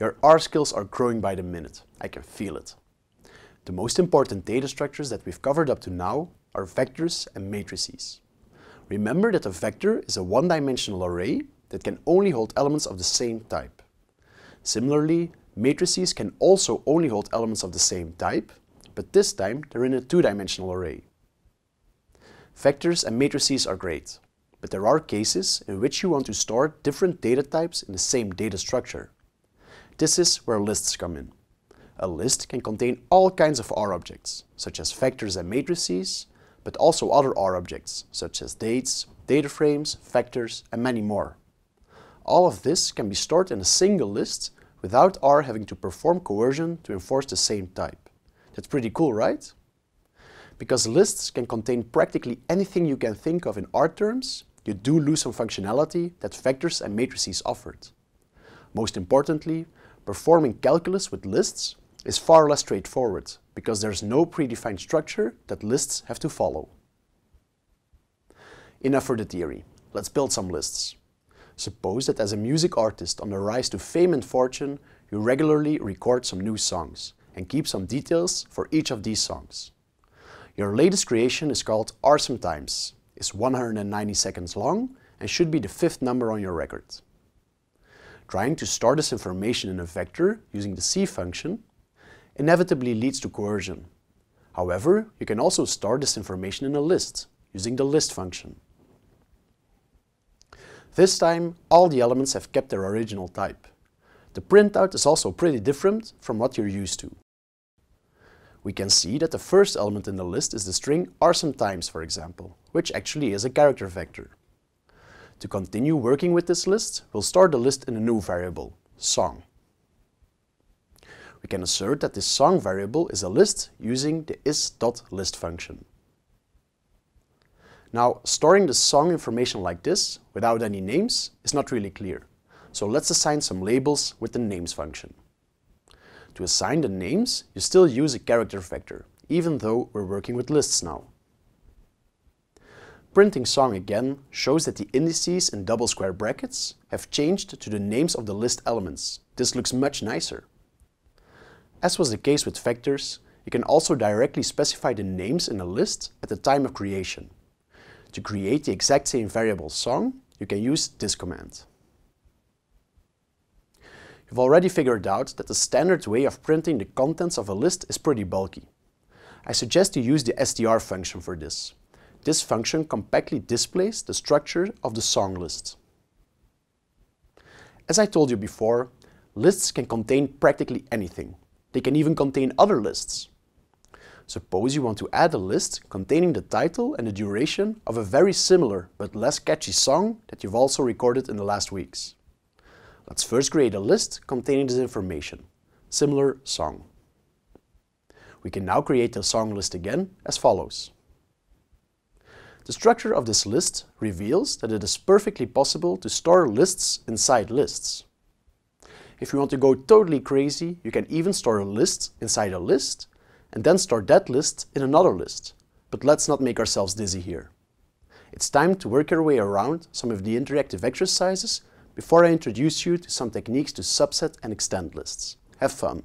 Your R skills are growing by the minute. I can feel it. The most important data structures that we've covered up to now are vectors and matrices. Remember that a vector is a one-dimensional array that can only hold elements of the same type. Similarly, matrices can also only hold elements of the same type, but this time they're in a two-dimensional array. Vectors and matrices are great, but there are cases in which you want to store different data types in the same data structure. This is where lists come in. A list can contain all kinds of R objects, such as vectors and matrices, but also other R objects, such as dates, data frames, factors, and many more. All of this can be stored in a single list without R having to perform coercion to enforce the same type. That's pretty cool, right? Because lists can contain practically anything you can think of in R terms, you do lose some functionality that vectors and matrices offered. Most importantly, performing calculus with lists is far less straightforward because there's no predefined structure that lists have to follow. Enough for the theory. Let's build some lists. Suppose that as a music artist on the rise to fame and fortune, you regularly record some new songs and keep some details for each of these songs. Your latest creation is called Awesome Times, is 190 seconds long and should be the fifth number on your record. Trying to store this information in a vector using the C function inevitably leads to coercion. However, you can also store this information in a list using the list function. This time, all the elements have kept their original type. The printout is also pretty different from what you're used to. We can see that the first element in the list is the string times, for example, which actually is a character vector. To continue working with this list, we'll store the list in a new variable, song. We can assert that this song variable is a list using the is.list function. Now, storing the song information like this, without any names, is not really clear. So let's assign some labels with the names function. To assign the names, you still use a character vector, even though we're working with lists now. Printing song again shows that the indices in double square brackets have changed to the names of the list elements. This looks much nicer. As was the case with vectors, you can also directly specify the names in a list at the time of creation. To create the exact same variable song, you can use this command. You've already figured out that the standard way of printing the contents of a list is pretty bulky. I suggest you use the str function for this. This function compactly displays the structure of the song list. As I told you before, lists can contain practically anything. They can even contain other lists. Suppose you want to add a list containing the title and the duration of a very similar but less catchy song that you've also recorded in the last weeks. Let's first create a list containing this information, similar song. We can now create the song list again as follows. The structure of this list reveals that it is perfectly possible to store lists inside lists. If you want to go totally crazy, you can even store a list inside a list and then store that list in another list. But let's not make ourselves dizzy here. It's time to work your way around some of the interactive exercises before I introduce you to some techniques to subset and extend lists. Have fun!